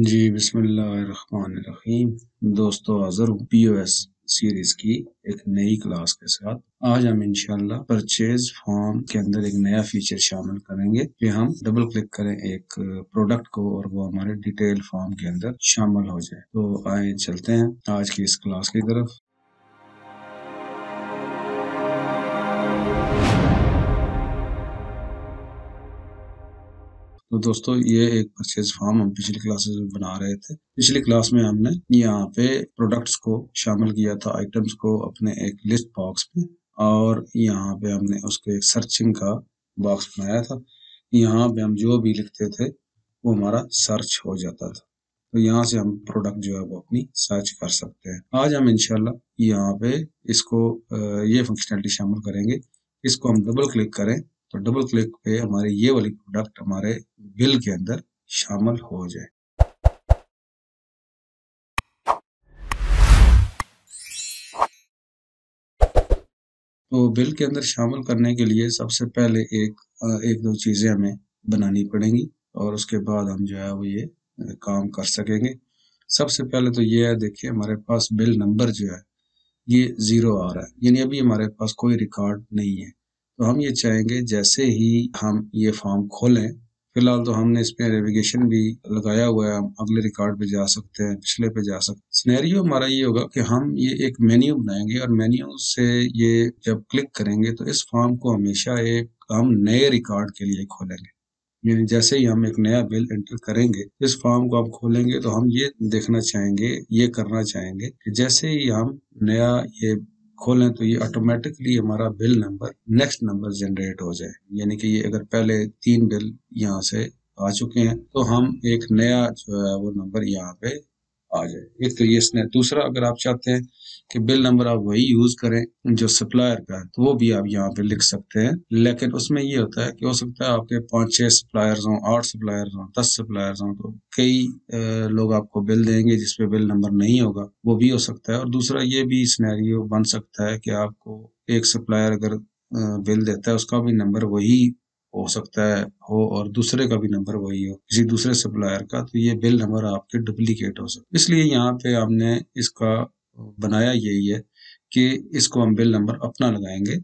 जी, बिस्मिल्लाहिर्रहमानिर्रहीम। दोस्तों हाजिर हूँ पी ओ एस सीरीज़ की एक नई क्लास के साथ आज हम इनशाला परचेज फॉर्म के अंदर एक नया फीचर शामिल करेंगे। कि हम डबल क्लिक करें एक प्रोडक्ट को और वो हमारे डिटेल फॉर्म के अंदर शामिल हो जाए। तो आए, चलते हैं आज की इस क्लास की तरफ़। तो दोस्तों, ये एक परचेज फॉर्म हम पिछली क्लासेस में बना रहे थे। पिछली क्लास में हमने यहाँ पे प्रोडक्ट्स को शामिल किया था आइटम्स को अपने एक लिस्ट बॉक्स में और यहाँ पे हमने उसको एक सर्चिंग का बॉक्स बनाया था। यहाँ पे हम जो भी लिखते थे, वो हमारा सर्च हो जाता था। तो यहाँ से हम प्रोडक्ट जो है वो अपनी सर्च कर सकते हैं। आज हम इनशाला यहाँ पे इसको ये फंक्शनलिटी शामिल करेंगे। इसको हम डबल क्लिक करें तो डबल क्लिक पे हमारे ये वाली प्रोडक्ट हमारे बिल के अंदर शामिल हो जाए। तो बिल के अंदर शामिल करने के लिए सबसे पहले एक एक दो चीज़ें हमें बनानी पड़ेंगी और उसके बाद हम जो है वो ये काम कर सकेंगे। सबसे पहले तो ये है, देखिए, हमारे पास बिल नंबर जो है, ये ज़ीरो आ रहा है। यानी अभी हमारे पास कोई रिकॉर्ड नहीं है। तो हम ये चाहेंगे जैसे ही हम ये फॉर्म खोलें, फ़िलहाल तो हमने इसमें रेविगेशन भी लगाया हुआ है, हम अगले रिकॉर्ड पे जा सकते हैं, पिछले पे जा सकते हैं। स्नैरियो हमारा ये होगा कि हम ये एक मेन्यू बनाएँगे और मेन्यू से ये जब क्लिक करेंगे तो इस फॉर्म को हमेशा एक हम नए रिकॉर्ड के लिए खोलेंगे। यानी जैसे ही हम एक नया बिल एंटर करेंगे, इस फॉर्म को आप खोलेंगे तो हम ये देखना चाहेंगे, ये करना चाहेंगे कि जैसे ही हम नया ये खोलें तो ये ऑटोमेटिकली हमारा bill number next number generate हो जाए। यानी कि ये अगर पहले तीन बिल यहाँ से आ चुके हैं तो हम एक नया जो है वो नंबर यहाँ पे आ जाए। एक तो ये दूसरा अगर आप चाहते हैं कि बिल नंबर आप वही यूज़ करें जो सप्लायर का है तो वो भी आप यहाँ पे लिख सकते हैं। लेकिन उसमें ये होता है कि हो सकता है आपके पाँच, छह सप्लायर्स हों, आठ सप्लायर्स हों, दस सप्लायर्स हों तो कई लोग आपको बिल देंगे जिसपे बिल नंबर नहीं होगा। वो भी हो सकता है। और दूसरा ये भी स्नैरियो बन सकता है कि आपको एक सप्लायर अगर बिल देता है, उसका भी नंबर वही हो सकता है, हो और दूसरे का भी नंबर वही हो, किसी दूसरे सप्लायर का तो ये बिल नंबर आपके डुप्लीकेट हो सकते इसलिए यहाँ पे हमने इसका, बनाया यही है कि इसको हम बिल नंबर अपना लगाएँगे।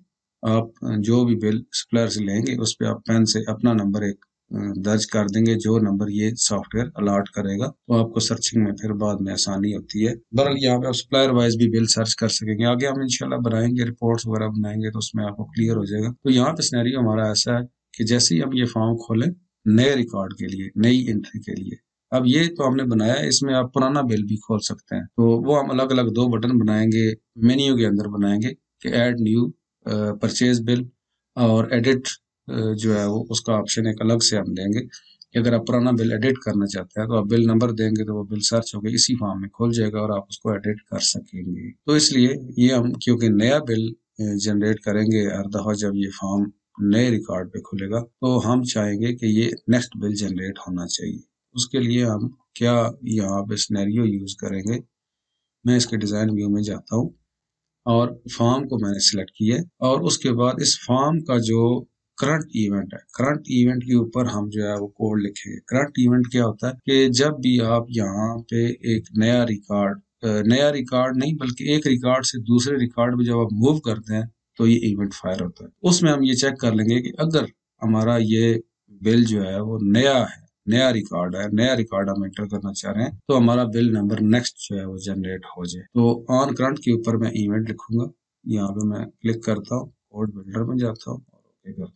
आप, जो भी बिल सप्लायर से लेंगे, उस पर आप पेन से अपना नंबर एक, दर्ज कर देंगे, जो नंबर ये सॉफ्टवेयर अलॉट करेगा तो आपको सर्चिंग में फिर बाद में आसानी होती है। बहरहाल यहाँ पे आप सप्लायर वाइज भी बिल सर्च कर सकेंगे। आगे हम इंशाल्लाह बनाएँगे रिपोर्ट्स वगैरह बनाएँगे तो उसमें आपको क्लियर हो जाएगा। तो यहाँ पे स्नैरियो हमारा ऐसा है कि जैसे ही हम ये फॉर्म खोलें, नए रिकॉर्ड के लिए, नई एंट्री के लिए। अब ये तो हमने बनाया, इसमें आप पुराना बिल भी खोल सकते हैं। तो वो हम अलग अलग दो बटन बनाएँगे मेन्यू के अंदर बनाएँगे कि ऐड न्यू परचेज बिल और एडिट जो है वो, उसका ऑप्शन एक अलग से हम देंगे कि अगर आप पुराना बिल एडिट करना चाहते हैं तो आप बिल नंबर देंगे तो वो बिल सर्च होकर इसी फॉर्म में खोल जाएगा और आप उसको एडिट कर सकेंगे। तो इसलिए ये हम, क्योंकि नया बिल जनरेट करेंगे हर दफ़ा जब ये फॉर्म नए रिकॉर्ड पे खुलेगा तो हम चाहेंगे कि ये नेक्स्ट बिल जनरेट होना चाहिए। उसके लिए हम क्या यहाँ पे स्नैरियो यूज़ करेंगे, मैं इसके डिज़ाइन व्यू में जाता हूँ, और फॉर्म को मैंने सिलेक्ट किया और उसके बाद इस फॉर्म का जो करंट इवेंट है करंट इवेंट के ऊपर हम जो है वो कोड लिखेंगे। करंट इवेंट क्या होता है कि जब भी आप यहाँ पे एक नया रिकॉर्ड नया रिकॉर्ड नहीं, बल्कि एक रिकॉर्ड से दूसरे रिकॉर्ड में जब आप मूव करते हैं तो ये इवेंट फायर होता है। उसमें हम ये चेक कर लेंगे कि अगर हमारा ये बिल जो है वो नया है, नया रिकॉर्ड है, नया रिकॉर्ड हम एंटर करना चाह रहे हैं तो हमारा बिल नंबर नेक्स्ट जो है वो जनरेट हो जाए। तो ऑन करंट के ऊपर मैं इवेंट लिखूँगा। यहाँ पे मैं क्लिक करता हूँ कोड बिल्डर में जाता हूँ और ओके करता हूँ।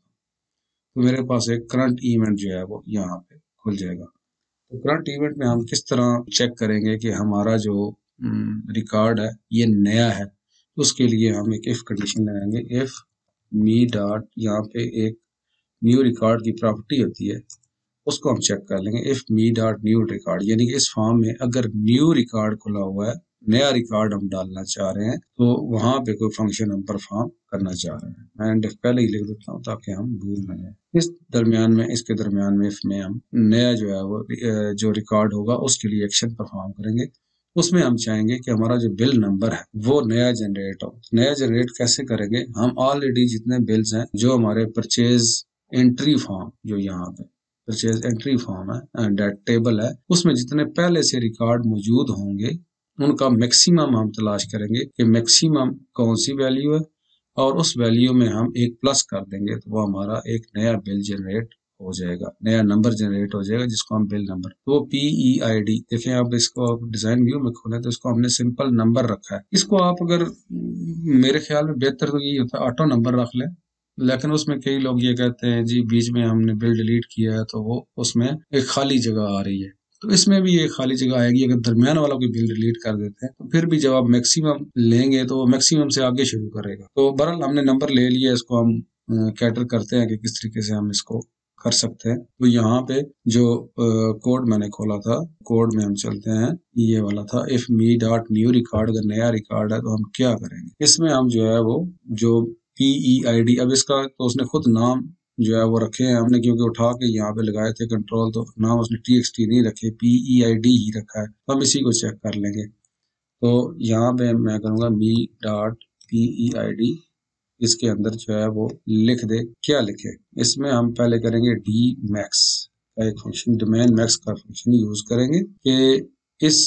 तो मेरे पास एक करंट इवेंट जो है वो यहाँ पे खुल जाएगा। तो करंट इवेंट में हम किस तरह चेक करेंगे कि हमारा जो रिकॉर्ड है, ये नया है? उसके लिए हम एक इफ़ कंडीशन लगाएँगे। इफ़ मी डॉट यहाँ पे एक न्यू रिकॉर्ड की प्रॉपर्टी होती है, उसको हम चेक कर लेंगे। If me dot new record यानी कि इस फॉर्म में अगर न्यू रिकॉर्ड खुला हुआ है, नया रिकॉर्ड हम डालना चाह रहे हैं तो वहाँ पे कोई फ़ंक्शन हम परफॉर्म करना चाह रहे हैं। मैं इफ़ पहले ही लिख देता हूँ ताकि हम भूल न जाए। इस दरमियान में, इसके दरमियान में इसमें हम नया जो है वो जो रिकॉर्ड होगा, उसके लिए एक्शन परफॉर्म करेंगे। उसमें हम चाहेंगे कि हमारा जो बिल नंबर है, वो नया जनरेट हो। नया जनरेट कैसे करेंगे? हम ऑलरेडी जितने बिल्स हैं, जो हमारे परचेज एंट्री फॉर्म जो यहाँ पे परचेज एंट्री फॉर्म है डेट टेबल है, उसमें जितने पहले से रिकॉर्ड मौजूद होंगे, उनका मैक्सिमम हम तलाश करेंगे कि मैक्सिमम कौन सी वैल्यू है, और उस वैल्यू में हम एक प्लस कर देंगे तो वो हमारा एक नया बिल जनरेट हो जाएगा। नया नंबर जनरेट हो जाएगा, जिसको हम बिल नंबर तो पीई आई डी देखें आप इसको आप डिज़ाइन व्यू में खोलें तो इसको हमने सिंपल नंबर रखा है। इसको आप अगर, मेरे ख्याल में बेहतर तो यही होता है ऑटो नंबर रख लें। लेकिन उसमें कई लोग ये कहते हैं, जी, बीच में हमने बिल डिलीट किया है तो वो उसमें एक खाली जगह आ रही है। तो इसमें भी एक खाली जगह आएगी, अगर दरमियान वाला कोई बिल डिलीट कर देते हैं तो फिर भी जब आप मैक्सिमम लेंगे तो वो मैक्सिमम से आगे शुरू करेगा। तो बहरहाल हमने नंबर ले लिया, इसको हम कैटर करते हैं कि किस तरीके से हम इसको कर सकते हैं। तो यहाँ पे जो कोड मैंने खोला था, कोड में हम चलते हैं, ये वाला था if me dot new record अगर नया रिकॉर्ड है तो हम क्या करेंगे? इसमें हम जो है वो, जो पीई आई डी अब इसका तो उसने खुद नाम जो है वो रखे हैं हमने, क्योंकि उठा के यहाँ पे लगाए थे कंट्रोल तो नाम उसने टी एक्स टी नहीं रखे पीई आई डी ही रखा है। तो हम इसी को चेक कर लेंगे। तो यहाँ पे मैं करूँगा me dot PE I D इसके अंदर जो है वो लिख दे, क्या लिखे? इसमें हम पहले करेंगे डी मैक्स का एक फ़ंक्शन डोमेन मैक्स का फ़ंक्शन यूज़ करेंगे कि इस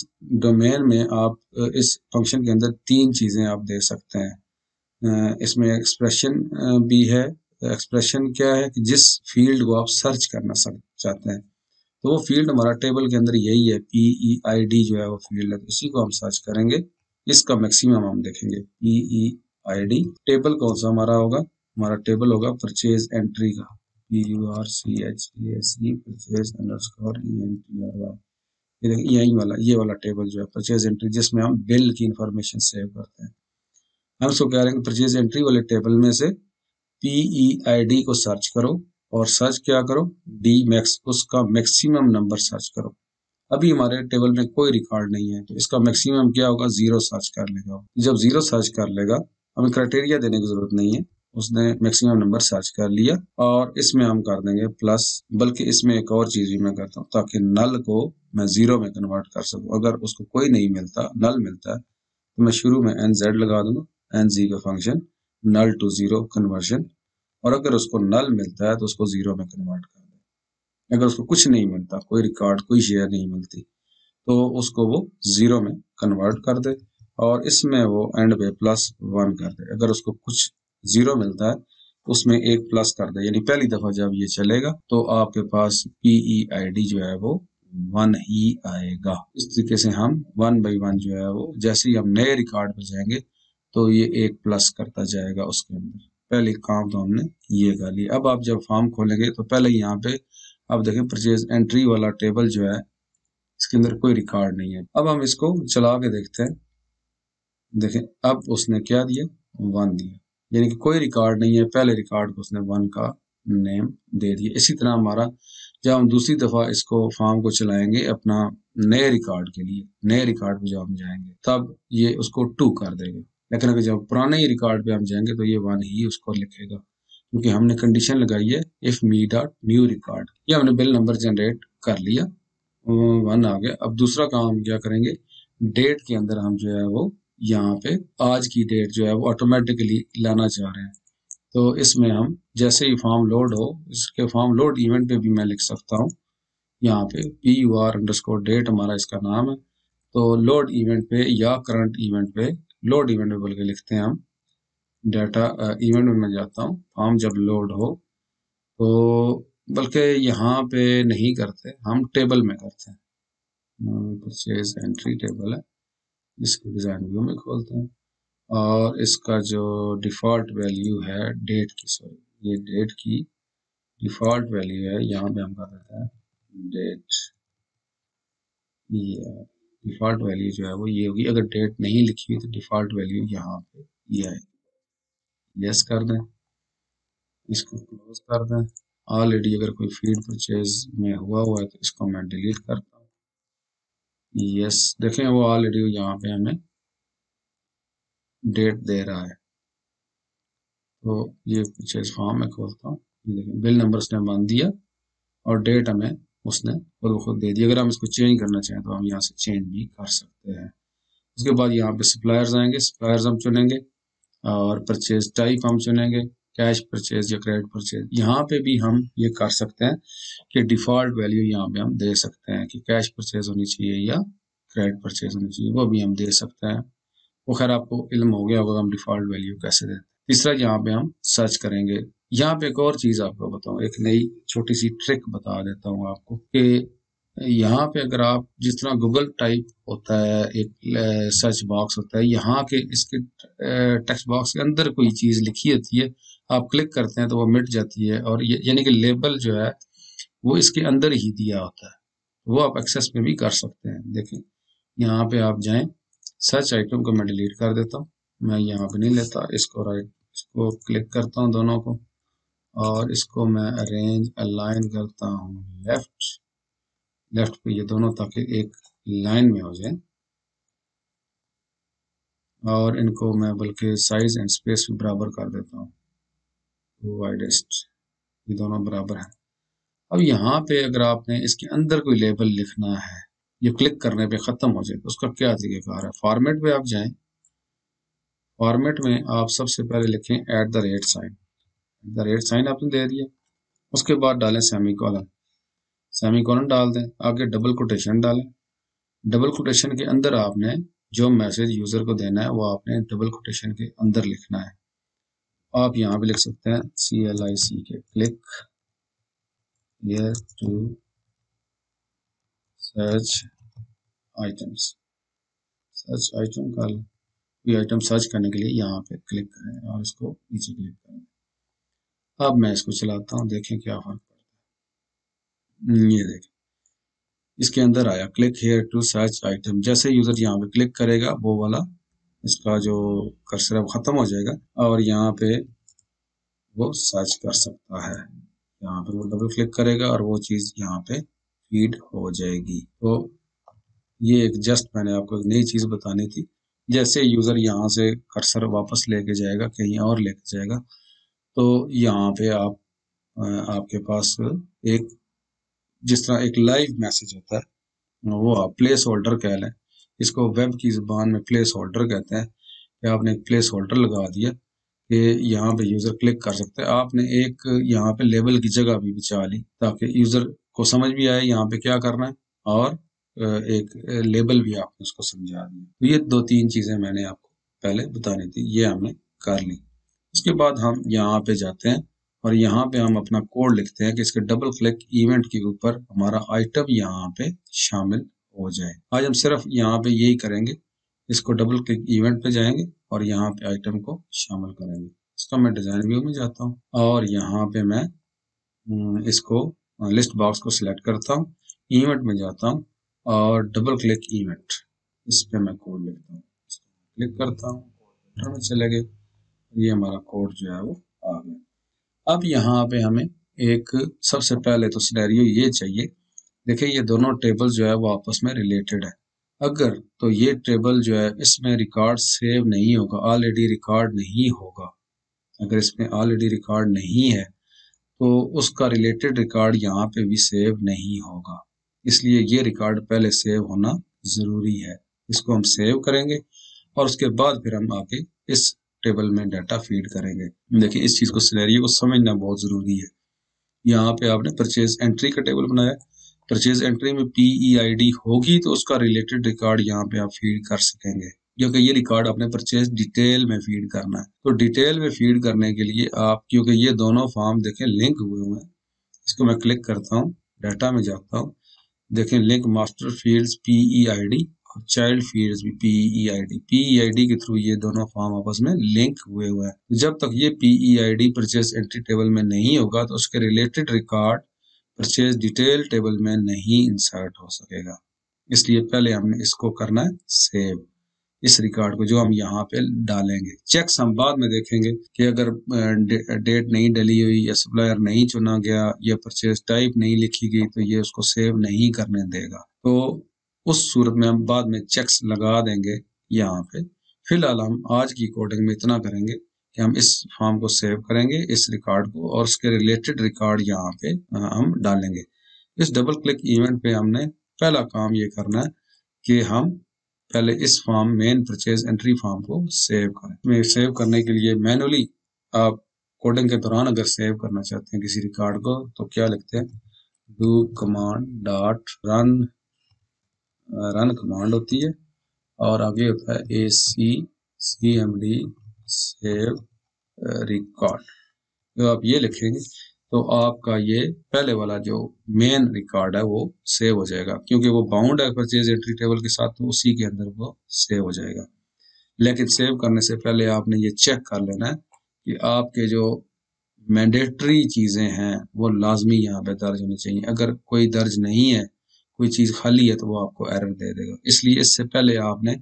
डोमेन में आप, इस फ़ंक्शन के अंदर तीन चीज़ें आप दे सकते हैं। इसमें एक्सप्रेशन भी है। एक्सप्रेशन क्या है कि जिस फ़ील्ड को आप सर्च करना चाहते हैं। तो वो फ़ील्ड हमारा टेबल के अंदर यही है पी ई आई डी जो है वो फ़ील्ड है। तो इसी को हम सर्च करेंगे। इसका मैक्सिमम हम देखेंगे पी ई आईडी टेबल कौन सा हमारा होगा? हमारा टेबल होगा परचेज एंट्री का। P U R C H S E purchase underscore E N T R Y ये यही वाला, ये वाला टेबल जो है परचेज एंट्री जिसमें हम बिल की इंफॉर्मेशन सेव करते हैं। हम उसको कह रहे हैं परचेज एंट्री वाले टेबल में से पीई आई डी को सर्च करो और सर्च क्या करो? डी मैक्स उसका मैक्सिमम नंबर सर्च करो। अभी हमारे टेबल में कोई रिकॉर्ड नहीं है तो इसका मैक्सिमम क्या होगा? ज़ीरो सर्च कर लेगा। जब ज़ीरो सर्च कर लेगा हमें क्राइटेरिया देने की ज़रूरत नहीं है। उसने मैक्सिमम नंबर सर्च कर लिया और इसमें हम कर देंगे प्लस बल्कि इसमें एक और चीज़ भी मैं करता हूँ, ताकि नल को मैं ज़ीरो में कन्वर्ट कर सकूँ। अगर उसको कोई नहीं मिलता नल मिलता है तो मैं शुरू में एन जेड लगा दूँगा एन जी का function null to zero conversion और अगर उसको नल मिलता है तो उसको ज़ीरो में कन्वर्ट कर दे। अगर उसको कुछ नहीं मिलता, कोई रिकॉर्ड कोई शेयर नहीं मिलती तो उसको वो ज़ीरो में कन्वर्ट कर दे। और इसमें वो एंड पे प्लस वन कर दे। अगर उसको कुछ ज़ीरो मिलता है, उसमें एक प्लस कर दे। यानी पहली दफ़ा जब ये चलेगा तो आपके पास पीई आई डी जो है वो वन ही आएगा। इस तरीके से हम वन बाई वन जो है वो, जैसे ही हम नए रिकॉर्ड पे जाएँगे तो ये एक प्लस करता जाएगा उसके अंदर। पहले काम तो हमने ये कर लिया। अब आप जब फॉर्म खोलेंगे तो पहले यहाँ पे आप देखें परचेज एंट्री वाला टेबल जो है, इसके अंदर कोई रिकॉर्ड नहीं है। अब हम इसको चला के देखते हैं। देखें, अब उसने क्या दिया? वन दिया। यानी कि कोई रिकॉर्ड नहीं है, पहले रिकॉर्ड को उसने वन का नेम दे दिया। इसी तरह हमारा, जब हम दूसरी दफ़ा इसको फॉर्म को चलाएँगे अपना नए रिकॉर्ड के लिए, नए रिकॉर्ड पे जब हम जाएँगे, तब ये उसको टू कर देगा। लेकिन अगर जब पुराने ही रिकॉर्ड पे हम जाएँगे तो ये वन ही उसको लिखेगा। क्योंकि हमने कंडीशन लगाई है if me dot new record ये हमने बिल नंबर जनरेट कर लिया। वन आ गया। अब दूसरा काम हम क्या करेंगे? डेट के अंदर हम जो है वो यहाँ पे आज की डेट जो है वो ऑटोमेटिकली लाना चाह रहे हैं। तो इसमें हम, जैसे ही फॉर्म लोड हो, इसके फॉर्म लोड इवेंट पे भी मैं लिख सकता हूँ। यहाँ पे P U R under date हमारा इसका नाम है। तो लोड इवेंट पे या करंट इवेंट पे लोड इवेंट पे बोल के लिखते हैं हम। डाटा इवेंट में मैं जाता हूँ। फॉर्म जब लोड हो तो बल्कि यहाँ पे नहीं करते, हम टेबल में करते हैं। परचेज एंट्री टेबल है। इसको डिज़ाइन व्यू में खोलते हैं। और इसका जो डिफ़ॉल्ट वैल्यू है डेट की सॉरी ये डेट की डिफ़ॉल्ट वैल्यू है, यहाँ पे हम कर देते हैं डेट ये डिफ़ॉल्ट वैल्यू जो है वो ये होगी। अगर डेट नहीं लिखी हुई तो डिफ़ॉल्ट वैल्यू यहाँ पे ये है यस कर दें। इसको क्लोज कर दें। ऑलरेडी अगर कोई फ़ीड परचेज में हुआ हुआ है तो इसको मैं डिलीट करता यस देखें, वो ऑलरेडी यहाँ पे हमें डेट दे रहा है। तो ये परचेज फॉर्म में खोलता हूँ। देखें बिल नंबर उसने मान दिया और डेट हमें उसने खुद खुद दे दी अगर हम इसको चेंज करना चाहें तो हम यहाँ से चेंज भी कर सकते हैं। उसके बाद यहाँ पे सप्लायर्स आएँगे। सप्लायर्स हम चुनेंगे और परचेज टाइप हम चुनेंगे। कैश परचेज या क्रेडिट परचेज यहाँ पे भी हम ये कर सकते हैं कि डिफ़ॉल्ट वैल्यू यहाँ पे हम दे सकते हैं कि कैश परचेज होनी चाहिए या क्रेडिट परचेज होनी चाहिए, वो भी हम दे सकते हैं। वो खैर आपको इल्म हो गया होगा हम डिफ़ॉल्ट वैल्यू कैसे हैं तीसरा यहाँ पे हम सर्च करेंगे। यहाँ पे एक और चीज़ आपको बताऊँ, एक नई छोटी सी ट्रिक बता देता हूँ आपको कि यहाँ पे अगर आप जिस तरह गूगल टाइप होता है, एक सर्च बॉक्स होता है, यहाँ के इसके टेक्स्ट बॉक्स के अंदर कोई चीज़ लिखी होती है आप क्लिक करते हैं तो वो मिट जाती है और यानी कि लेबल जो है, वो इसके अंदर ही दिया होता है। वो आप एक्सेस में भी कर सकते हैं। देखें यहाँ पे आप जाएँ सर्च आइटम को मैं डिलीट कर देता हूँ। मैं यहाँ पे नहीं लेता, इसको राइट इसको क्लिक करता हूँ दोनों को और इसको मैं अरेंज अलाइन करता हूँ लेफ़्ट लेफ़्ट पे ये दोनों ताकि एक लाइन में हो जाए। और इनको मैं बल्कि साइज़ एंड स्पेस भी बराबर कर देता हूँ। वाइडेस्ट ये दोनों बराबर हैं। अब यहाँ पे अगर आपने इसके अंदर कोई लेबल लिखना है, ये क्लिक करने पे ख़त्म हो जाए तो उसका क्या तरीकेकार है? फॉर्मेट पे आप जाएँ। फॉर्मेट में आप सबसे पहले लिखें at the rate sign at the rate sign आपने दे दिया। उसके बाद डालें सेमी कॉलन सेमी कॉलन डाल दें। आगे डबल कोटेशन डालें। डबल कोटेशन के अंदर आपने जो मैसेज यूज़र को देना है, वो आपने डबल कोटेशन के अंदर लिखना है। आप यहाँ पे लिख सकते हैं सी L I C K click to search items search item का कोई आइटम सर्च करने के लिए यहाँ पे क्लिक करें और इसको नीचे क्लिक करें। अब मैं इसको चलाता हूँ, देखें क्या फ़र्क पड़ता है। ये देखें, इसके अंदर आया click here to search item जैसे यूज़र यहाँ पे क्लिक करेगा, वो वाला इसका जो कर्सर है वो खत्म हो जाएगा और यहाँ पे वो सर्च कर सकता है। यहाँ पे वो डबल क्लिक करेगा और वो चीज़ यहाँ पे फ़ीड हो जाएगी। तो ये एक जस्ट मैंने आपको एक नई चीज़ बतानी थी। जैसे यूज़र यहाँ से कर्सर वापस लेके जाएगा, कहीं और लेके जाएगा तो यहाँ पे आप आपके पास एक, जिस तरह एक लाइव मैसेज होता है, वो आप प्लेस होल्डर कह लें इसको वेब की ज़बान में प्लेस होल्डर कहते हैं। कि आपने एक प्लेस होल्डर लगा दिया। कि यहाँ पे यूज़र क्लिक कर सकते हैं। आपने एक यहाँ पे लेबल की जगह भी बचा ली ताकि यूज़र को समझ भी आए यहाँ पे क्या करना है और एक लेबल भी आपने उसको समझा दिया। तो ये दो तीन चीज़ें मैंने आपको पहले बतानी थी। ये हमने कर ली। उसके बाद हम यहाँ पे जाते हैं और यहाँ पे हम अपना कोड लिखते हैं कि इसके डबल क्लिक इवेंट के ऊपर हमारा आइटम यहाँ पे शामिल हो जाए। आज हम सिर्फ़ यहाँ पे यही करेंगे इसको डबल क्लिक इवेंट पे जाएँगे और यहाँ पे आइटम को शामिल करेंगे। इसका मैं डिज़ाइन व्यू में जाता हूँ और यहाँ पे मैं हम्म, इसको लिस्ट बॉक्स को सिलेक्ट करता हूँ इवेंट में जाता हूँ और डबल क्लिक इवेंट इस पे मैं कोड लिखता हूँ। क्लिक करता हूँ चले गए। ये हमारा कोड जो है वो आ गया। अब यहाँ पे हमें एक सबसे पहले तो सिनेरियो ये चाहिए देखिए, ये दोनों टेबल जो है वो आपस में रिलेटेड है। अगर तो ये टेबल जो है, इसमें रिकॉर्ड सेव नहीं होगा ऑलरेडी रिकॉर्ड नहीं होगा। अगर इसमें ऑलरेडी रिकॉर्ड नहीं है तो उसका रिलेटेड रिकॉर्ड यहाँ पे भी सेव नहीं होगा। इसलिए ये रिकॉर्ड पहले सेव होना ज़रूरी है। इसको हम सेव करेंगे और उसके बाद फिर हम आके इस टेबल में डाटा फ़ीड करेंगे। देखिए, इस चीज़ को सिनेरियो को समझना बहुत ज़रूरी है। यहाँ पे आपने परचेज एंट्री का टेबल बनाया। परचेज एंट्री में पीई आई डी होगी तो उसका रिलेटेड रिकॉर्ड यहाँ पे आप फ़ीड कर सकेंगे। क्योंकि ये रिकॉर्ड आपने परचेज डिटेल में फ़ीड करना है। तो डिटेल में फ़ीड करने के लिए आप, क्योंकि ये दोनों फॉर्म देखें लिंक हुए हुए हैं, इसको मैं क्लिक करता हूँ डाटा में जाता हूँ। देखें link master fields PE ID और चाइल्ड फील्ड्स भी पीई आईडी पीई आईडी के थ्रू ये दोनों फॉर्म आपस में लिंक हुए हुए हैं। जब तक ये PE ID purchase entry table में नहीं होगा तो उसके related record purchase detail table में नहीं इंसर्ट हो सकेगा। इसलिए पहले हमने इसको करना है सेव इस रिकॉर्ड को जो हम यहाँ पे डालेंगे। चेक्स हम बाद में देखेंगे कि अगर डेट नहीं डली हुई या सप्लायर नहीं चुना गया या परचेज टाइप नहीं लिखी गई तो ये उसको सेव नहीं करने देगा। तो उस सूरत में हम बाद में चेक्स लगा देंगे यहाँ पे। फ़िलहाल हम आज की कोडिंग में इतना करेंगे। कि हम इस फॉर्म को सेव करेंगे, इस रिकॉर्ड को, और उसके रिलेटेड रिकॉर्ड यहाँ पे हम डालेंगे। इस डबल क्लिक इवेंट पे हमने पहला काम ये करना है कि हम पहले इस form main purchase entry form को सेव करें। सेव करने के लिए मैनुअली आप कोडिंग के दौरान अगर सेव करना चाहते हैं किसी रिकॉर्ड को तो क्या लिखते हैं? Do command dot run run command होती है, और आगे होता है A C C M D save record तो आप ये लिखेंगे तो आपका ये पहले वाला जो मेन रिकॉर्ड है वो सेव हो जाएगा, क्योंकि वो बाउंड है परचेज एंट्री टेबल के साथ तो उसी के अंदर वो सेव हो जाएगा। लेकिन सेव करने से पहले आपने ये चेक कर लेना है कि आपके जो मैंडेटरी चीज़ें हैं, वो लाजमी यहाँ पे दर्ज होनी चाहिए। अगर कोई दर्ज नहीं है, कोई चीज़ खाली है तो वो आपको एरर दे देगा। इसलिए इससे पहले आपने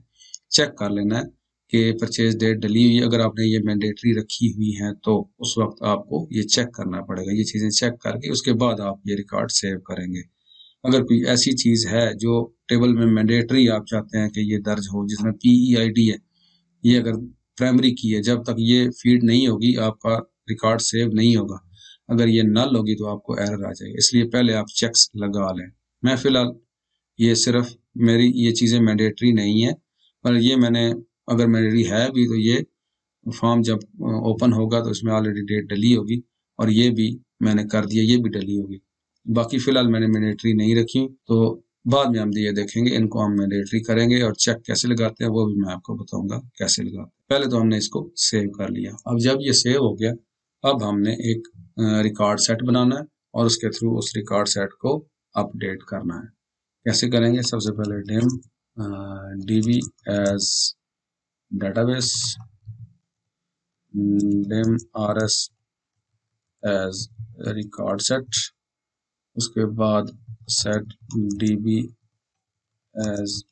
चेक कर लेना है कि परचेज डेट डली हुई अगर आपने ये मैंडेटरी रखी हुई है तो उस वक्त आपको ये चेक करना पड़ेगा। ये चीज़ें चेक करके उसके बाद आप ये रिकॉर्ड सेव करेंगे। अगर कोई ऐसी चीज़ है जो टेबल में मैंडेटरी आप चाहते हैं कि ये दर्ज हो, जिसमें पी ई आई डी है, ये अगर प्राइमरी की है, जब तक ये फ़ीड नहीं होगी, आपका रिकॉर्ड सेव नहीं होगा। अगर ये नल होगी तो आपको एरर आ जाएगी। इसलिए पहले आप चेक्स लगा लें। मैं फ़िलहाल ये सिर्फ़ मेरी ये चीज़ें मैंडेटरी नहीं है, पर ये मैंने अगर मैंडेटरी है भी तो ये फॉर्म जब ओपन होगा तो इसमें ऑलरेडी डेट डली होगी और ये भी मैंने कर दिया, ये भी डली होगी। बाकी फ़िलहाल मैंने मैंडेटरी नहीं रखी तो बाद में हम ये देखेंगे, इनको हम मैंडेटरी करेंगे और चेक कैसे लगाते हैं, वो भी मैं आपको बताऊँगा कैसे लगाते हैं। पहले तो हमने इसको सेव कर लिया। अब जब ये सेव हो गया, अब हमने एक रिकॉर्ड सेट बनाना है और उसके थ्रू उस रिकॉर्ड सेट को अपडेट करना है। कैसे करेंगे? सबसे पहले dim DB as database dim R S as record set उसके बाद set db as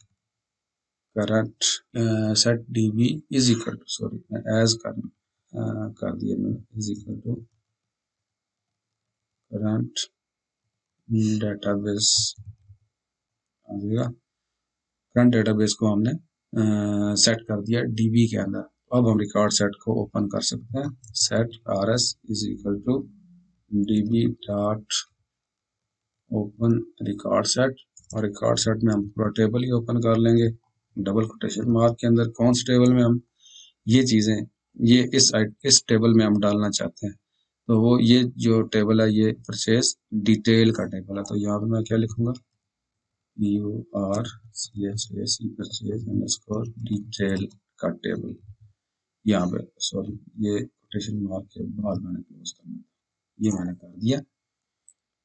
current uh, set db is equal to sorry as कर uh, कर दिया मैंने is equal to current database आ जाएगा करंट डेटाबेस को हमने सेट कर दिया डीबी के अंदर। अब हम रिकॉर्ड सेट को ओपन कर सकते हैं। Set R S is equal to D B dot open record set और रिकॉर्ड सेट में हम पूरा टेबल ही ओपन कर लेंगे। डबल कोटेशन मार्क के अंदर कौन से टेबल में हम ये चीज़ें, ये इस इस टेबल में हम डालना चाहते हैं। तो वो ये जो टेबल है, ये परचेज डिटेल का टेबल है। तो यहाँ पे मैं क्या लिखूँगा? U R C H detail का टेबल यहाँ पे सॉरी ये कोटेशन मार्क के बाद मैंने क्लोज करना ये मैंने कर दिया।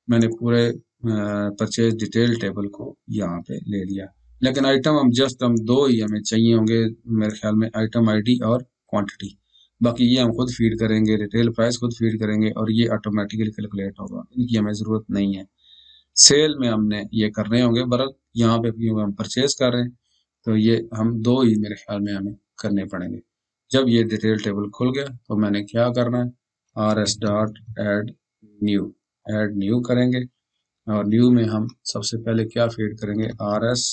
मैंने पूरे परचेज डिटेल टेबल को यहाँ पे ले लिया। लेकिन आइटम हम जस्ट हम दो ही हमें चाहिए होंगे, मेरे ख्याल में आइटम आईडी और क्वांटिटी बाकी ये हम खुद फ़ीड करेंगे रिटेल प्राइस खुद फ़ीड करेंगे और ये ऑटोमेटिकली कैलकुलेट होगा। इनकी हमें ज़रूरत नहीं है। सेल में हमने ये करने होंगे, बर यहाँ पे क्योंकि हम परचेज कर रहे हैं तो ये हम दो ही मेरे ख्याल में हमें करने पड़ेंगे। जब ये डिटेल टेबल खुल गया तो मैंने क्या करना है? R S dot add new add new करेंगे, और न्यू में हम सबसे पहले क्या फ़ीड करेंगे? R S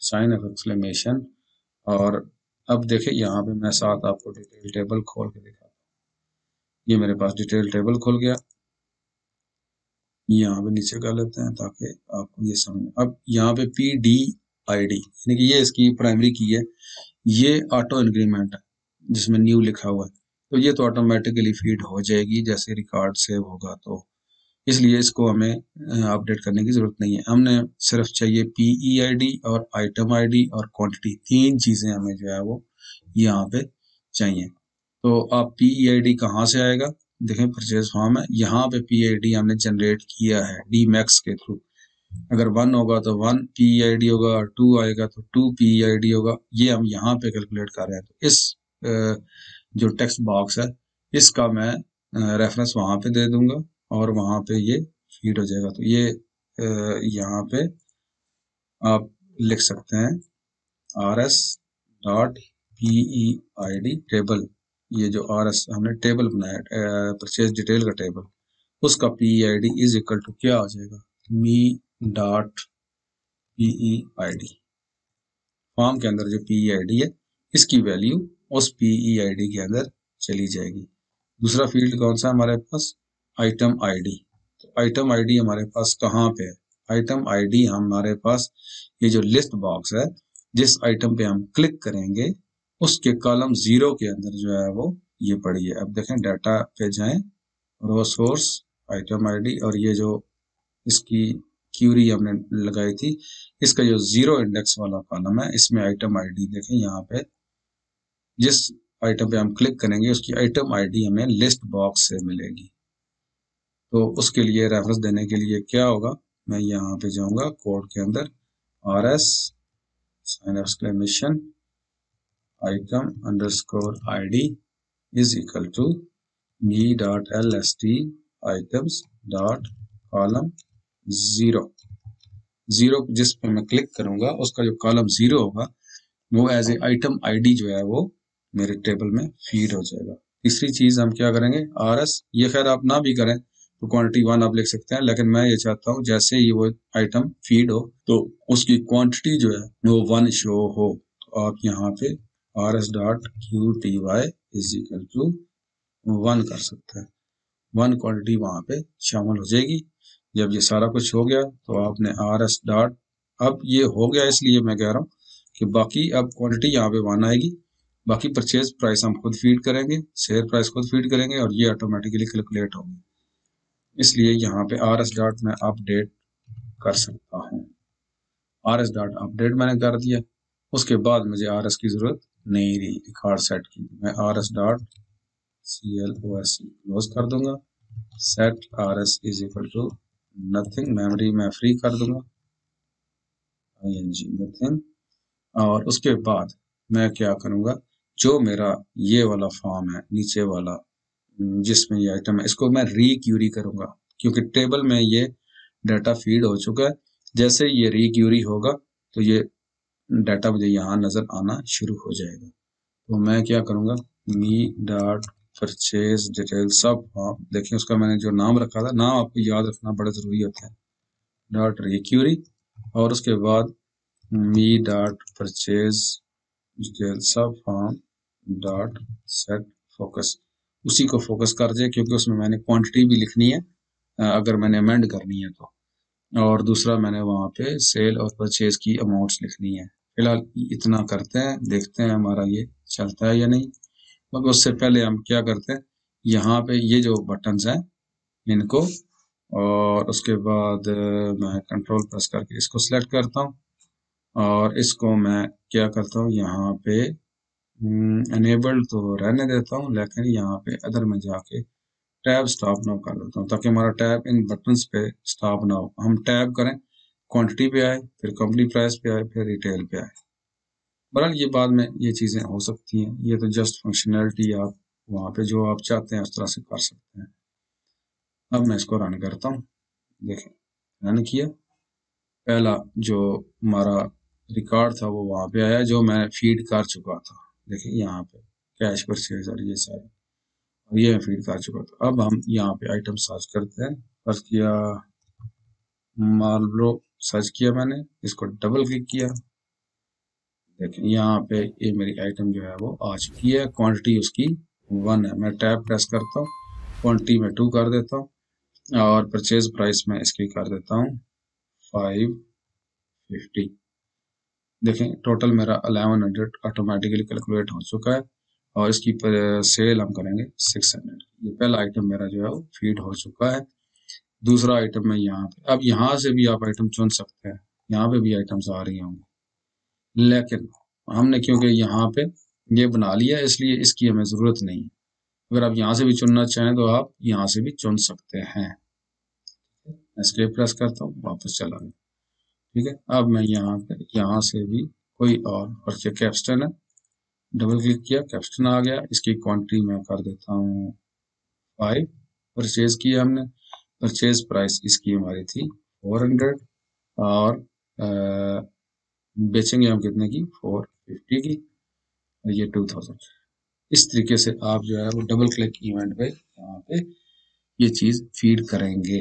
sign of exclamation और अब देखें यहाँ पे मैं साथ आपको डिटेल टेबल खोल के दिखाता हूँ। ये मेरे पास डिटेल टेबल खुल गया यहाँ पे नीचे कर लेते हैं ताकि आपको ये समझ अब यहाँ पे पी डी आई डी यानी कि ये इसकी प्राइमरी की है। ये ऑटो इंक्रीमेंट है, जिसमें न्यू लिखा हुआ है। तो ये तो ऑटोमेटिकली फ़ीड हो जाएगी, जैसे रिकॉर्ड सेव होगा तो। इसलिए इसको हमें अपडेट करने की ज़रूरत नहीं है। हमने सिर्फ़ चाहिए पी ई आई डी और आइटम आई डी और क्वांटिटी तीन चीज़ें हमें जो है वो यहाँ पे चाहिए। तो आप पी ई आई डी कहाँ से आएगा? देखें परचेज फॉर्म है। यहाँ पे पी आई डी हमने जनरेट किया है डी मैक्स के थ्रू अगर वन होगा तो वन पी आई डी होगा टू आएगा तो टू पी आई डी होगा। ये हम यहाँ पे कैलकुलेट कर रहे हैं। तो इस जो टेक्स्ट बॉक्स है, इसका मैं रेफरेंस वहाँ पे दे दूँगा और वहाँ पे ये फ़ीड हो जाएगा। तो ये यहाँ पे आप लिख सकते हैं R S dot P E I D table ये जो आर एस हमने टेबल बनाया परचेज डिटेल का टेबल उसका P I D is equal to क्या हो जाएगा? Me dot P E I D form के अंदर जो पी ई आई डी है, इसकी वैल्यू उस पी ई आई डी के अंदर चली जाएगी। दूसरा फ़ील्ड कौन सा हमारे पास? आइटम आई डी तो आइटम आई डी हमारे पास कहाँ पे है? आइटम आई डी हमारे पास ये जो लिस्ट बॉक्स है, जिस आइटम पे हम क्लिक करेंगे उसके कॉलम ज़ीरो के अंदर जो है वो ये पड़ी है। अब देखें डाटा पे जाएँ रो सोर्स आइटम आईडी और ये जो इसकी क्यूरी हमने लगाई थी, इसका जो ज़ीरो इंडेक्स वाला कॉलम है, इसमें आइटम आईडी देखें, यहाँ पे जिस आइटम पे हम क्लिक करेंगे, उसकी आइटम आईडी हमें लिस्ट बॉक्स से मिलेगी। तो उसके लिए रेफरेंस देने के लिए क्या होगा? मैं यहाँ पे जाऊँगा कोड के अंदर R S sign exclamation ID is equal to me dot L S T items dot column zero zero जिस पे मैं क्लिक करूँगा, उसका जो कॉलम ज़ीरो होगा, वो एज ए आइटम आईडी जो है वो मेरे टेबल में फ़ीड हो जाएगा। तीसरी चीज़ हम क्या करेंगे? आर एस ये खैर आप ना भी करें तो क्वांटिटी वन आप लिख सकते हैं, लेकिन मैं ये चाहता हूँ, जैसे ही वो आइटम फ़ीड हो तो उसकी क्वांटिटी जो है, वो वन शो हो। तो आप यहाँ पे R S dot Q T Y is equal to one कर सकते हैं। वन क्वांटिटी वहाँ पे शामिल हो जाएगी। जब ये सारा कुछ हो गया तो आपने आर एस डॉट अब ये हो गया, इसलिए मैं कह रहा हूँ कि बाकी अब क्वांटिटी यहाँ पे वन आएगी। बाकी परचेज प्राइस हम खुद फ़ीड करेंगे शेयर प्राइस खुद फ़ीड करेंगे और ये ऑटोमेटिकली कैलकुलेट होगी। इसलिए यहाँ पे आर एस डॉट में अपडेट कर सकता हूँ। आर एस डॉट अपडेट मैंने कर दिया। उसके बाद मुझे आर एस की ज़रूरत रही रिकॉर्ड सेट की। मैं R S dot C L O S close कर दूँगा। Set R S is equal to nothing memory मैं फ्री कर दूँगा। आई एन जी नथिंग और उसके बाद मैं क्या करूँगा? जो मेरा ये वाला फॉर्म है, नीचे वाला, जिसमें ये आइटम है, इसको मैं रिक्यूरी करूँगा। क्योंकि टेबल में ये डाटा फ़ीड हो चुका है। जैसे ये रिक्यूरी होगा तो ये डाटा मुझे यहाँ नज़र आना शुरू हो जाएगा। तो मैं क्या करूँगा? Me dot purchase detail sub form देखिए उसका मैंने जो नाम रखा था, नाम आपको याद रखना बड़ा ज़रूरी होता है। डॉट रिक्यूरी और उसके बाद me dot purchase detail sub form dot set focus उसी को फोकस कर जाए क्योंकि उसमें मैंने क्वांटिटी भी लिखनी है अगर मैंने अमेंड करनी है तो। और दूसरा मैंने वहाँ पे सेल और परचेज की अमाउंट्स लिखनी है। फ़िलहाल इतना करते हैं देखते हैं हमारा ये चलता है या नहीं। मगर उससे पहले हम क्या करते हैं यहाँ पे ये जो बटन्स हैं इनको और उसके बाद मैं कंट्रोल प्रेस करके इसको सिलेक्ट करता हूँ और इसको मैं क्या करता हूँ यहाँ पे अनेबल्ड हम्म, तो रहने देता हूँ लेकिन यहाँ पे अदर में जाके टैब स्टॉप नाउ कर देता हूँ ताकि हमारा टैब इन बटन्स पे स्टॉप ना हो। हम टैब करें क्वांटिटी पे आए, फिर कंपनी प्राइस पे आए, फिर रिटेल पे आए। बहरहाल, ये बाद में ये चीज़ें हो सकती हैं। ये तो जस्ट फंक्शनैलिटी आप वहाँ पे जो आप चाहते हैं, उस तरह से कर सकते हैं। अब मैं इसको रन करता हूँ। देखें रन किया। पहला जो हमारा रिकॉर्ड था, वो वहाँ पे आया, जो मैं फ़ीड कर चुका था। देखिए यहाँ पे कैश परचेज और ये सारे। और ये मैं फ़ीड कर चुका था। अब हम यहाँ पे आइटम सर्च करते हैं। सर्च किया मालब्रो सर्च किया मैंने, इसको डबल क्लिक किया। देखिए, यहाँ पे ये मेरी आइटम जो है वो आ चुकी है। क्वांटिटी उसकी वन है। मैं टैब प्रेस करता हूँ क्वांटिटी में टू कर देता हूँ और परचेज प्राइस में इसकी कर देता हूँ फाइव फिफ्टी देखें टोटल मेरा अलेवन हंड्रेड ऑटोमेटिकली कैलकुलेट हो चुका है और इसकी सेल हम करेंगे सिक्स हंड्रेड ये पहला आइटम मेरा जो है वो फ़ीड हो चुका है। दूसरा आइटम मैं यहाँ पे। अब यहाँ से भी आप आइटम चुन सकते हैं। यहाँ पे भी आइटम्स आ रही होंगी। लेकिन हमने क्योंकि यहाँ पे ये बना लिया इसलिए इसकी हमें ज़रूरत नहीं है। अगर आप यहाँ से भी चुनना चाहें तो आप यहाँ से भी चुन सकते हैं। एस्केप प्रेस करता हूँ, वापस चला गया ठीक है? अब मैं यहाँ पे, यहाँ से भी कोई और परचे कैप्स्टन है। डबल क्लिक किया कैप्स्टन आ गया। इसकी क्वान्टिटी मैं कर देता हूँ। फाइव परचेज किया हमने। परचेज प्राइस इसकी हमारी थी फोर हंड्रेड और बेचेंगे हम कितने की? फोर फिफ्टी की। और ये टू थाउज़ेंड इस तरीके से आप जो है वो डबल क्लिक इवेंट पे यहाँ पे ये चीज़ फ़ीड करेंगे।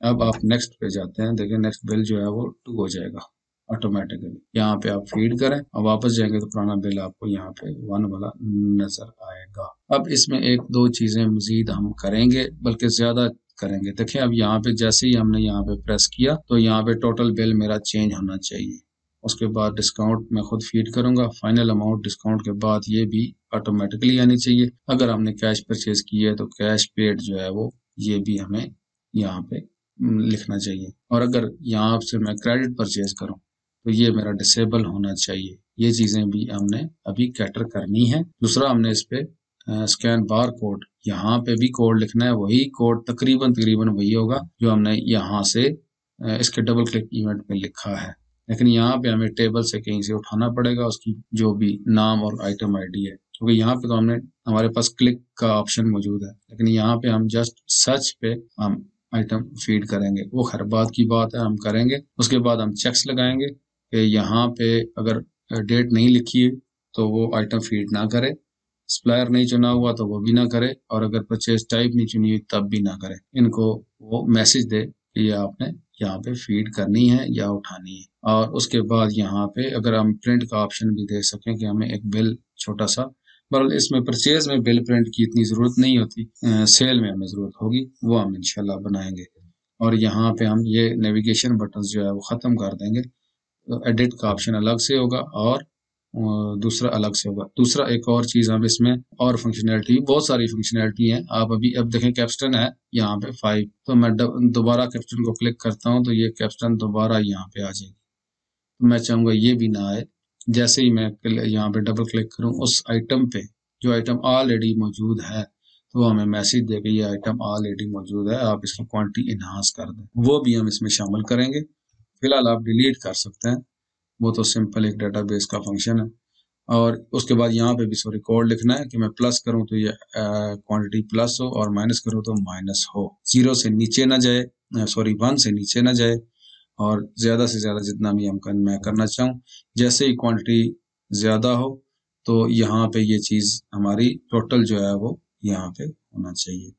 अब आप नेक्स्ट पे जाते हैं, देखिए नेक्स्ट बिल जो है वो टू हो जाएगा ऑटोमेटिकली यहाँ पे आप फ़ीड करें और वापस जाएँगे तो पुराना बिल आपको यहाँ पे वन वाला नज़र आएगा। अब इसमें एक दो चीज़ें मजीद हम करेंगे, बल्कि ज़्यादा करेंगे। देखिए, अब यहाँ पे जैसे ही हमने यहाँ पे प्रेस किया तो यहाँ पे टोटल बिल मेरा चेंज होना चाहिए। उसके बाद डिस्काउंट मैं खुद फ़ीड करूँगा। फाइनल अमाउंट डिस्काउंट के बाद ये भी ऑटोमेटिकली आनी चाहिए। अगर हमने कैश परचेज की है तो कैश पेड जो है वो, ये भी हमें यहाँ पे लिखना चाहिए। और अगर यहाँ से मैं क्रेडिट परचेज करूँ तो ये मेरा डिसेबल होना चाहिए। ये चीज़ें भी हमने अभी कैटर करनी है। दूसरा हमने इस पे स्कैन बार कोड यहाँ पे भी कोड लिखना है, वही कोड तकरीबन तकरीबन वही होगा जो हमने यहाँ से इसके डबल क्लिक इवेंट में लिखा है। लेकिन यहाँ पे हमें टेबल से कहीं से उठाना पड़ेगा, उसकी जो भी नाम और आइटम आईडी है। क्योंकि तो यहाँ पे तो हमने, हमारे पास क्लिक का ऑप्शन मौजूद है। लेकिन यहाँ पे हम जस्ट सर्च पे हम आइटम फ़ीड करेंगे। वो हर बात की बात है, हम करेंगे। उसके बाद हम चेक्स लगाएँगे कि यहाँ पे अगर डेट नहीं लिखी है तो वो आइटम फ़ीड ना करे। सप्लायर नहीं चुना हुआ तो वो भी ना करे और अगर परचेज टाइप नहीं चुनी हुई तब भी ना करे। इनको वो मैसेज दे कि ये आपने यहाँ पे फ़ीड करनी है या उठानी है। और उसके बाद यहाँ पे अगर हम प्रिंट का ऑप्शन भी दे सकें कि हमें एक बिल छोटा सा बहरहाल इसमें परचेज में बिल प्रिंट की इतनी ज़रूरत नहीं होती आ, सेल में हमें ज़रूरत होगी वो हम इंशाल्लाह बनाएँगे। और यहाँ पे हम ये नेविगेशन बटन जो है वो ख़त्म कर देंगे। तो एडिट का ऑप्शन अलग से होगा और दूसरा अलग से होगा। दूसरा एक और चीज़ हम इसमें और फंक्शनैलिटी बहुत सारी फंक्शनैलिटी है। आप अभी, अब देखें कैप्स्टन है यहाँ पे फाइव तो मैं दोबारा कैप्स्टन को क्लिक करता हूँ तो ये कैप्स्टन दोबारा यहाँ पे आ जाएगी। तो मैं चाहूँगा ये भी ना आए। जैसे ही मैं यहाँ पे डबल क्लिक करूँ, उस आइटम पे, जो आइटम ऑलरेडी मौजूद है तो हमें मैसेज दे के ये आइटम ऑलरेडी मौजूद है, आप इसकी क्वांटिटी इन्हांस कर दें। वो भी हम इसमें शामिल करेंगे। फ़िलहाल आप डिलीट कर सकते हैं। वो तो सिंपल एक डेटाबेस का फ़ंक्शन है। और उसके बाद यहाँ पे भी सॉरी कोड लिखना है कि मैं प्लस करूँ तो ये क्वांटिटी प्लस हो और माइनस करूँ तो माइनस हो। ज़ीरो से नीचे ना जाए सॉरी वन से नीचे ना जाए और ज़्यादा से ज़्यादा जितना भी हम कर, मैं करना चाहूँ। जैसे ही क्वांटिटी ज़्यादा हो तो यहाँ पे ये चीज़ हमारी टोटल जो है वो यहाँ पे होना चाहिए।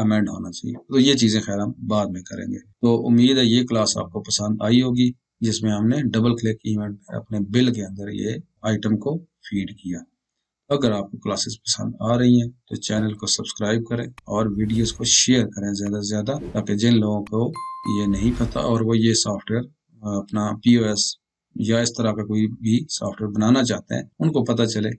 अमेंड होना चाहिए। तो ये चीज़ें खैर हम बाद में करेंगे। तो उम्मीद है ये क्लास आपको पसंद आई होगी। जिसमें हमने डबल क्लिक इवेंट अपने बिल के अंदर ये आइटम को फ़ीड किया। अगर आपको क्लासेस पसंद आ रही हैं तो चैनल को सब्सक्राइब करें और वीडियोस को शेयर करें ज़्यादा से ज़्यादा, ताकि जिन लोगों को ये नहीं पता और वो ये सॉफ्टवेयर अपना पीओएस या इस तरह का कोई भी सॉफ्टवेयर बनाना चाहते हैं, उनको पता चले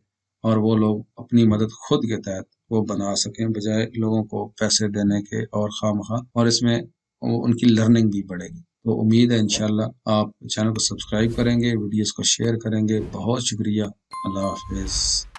और वो लोग अपनी मदद खुद के तहत वो बना सकें बजाय लोगों को पैसे देने के और खाम और इसमें उनकी लर्निंग भी बढ़ेगी। तो उम्मीद है इंशाल्लाह आप चैनल को सब्सक्राइब करेंगे, वीडियोस को शेयर करेंगे। बहुत शुक्रिया। अल्लाह हाफिज़।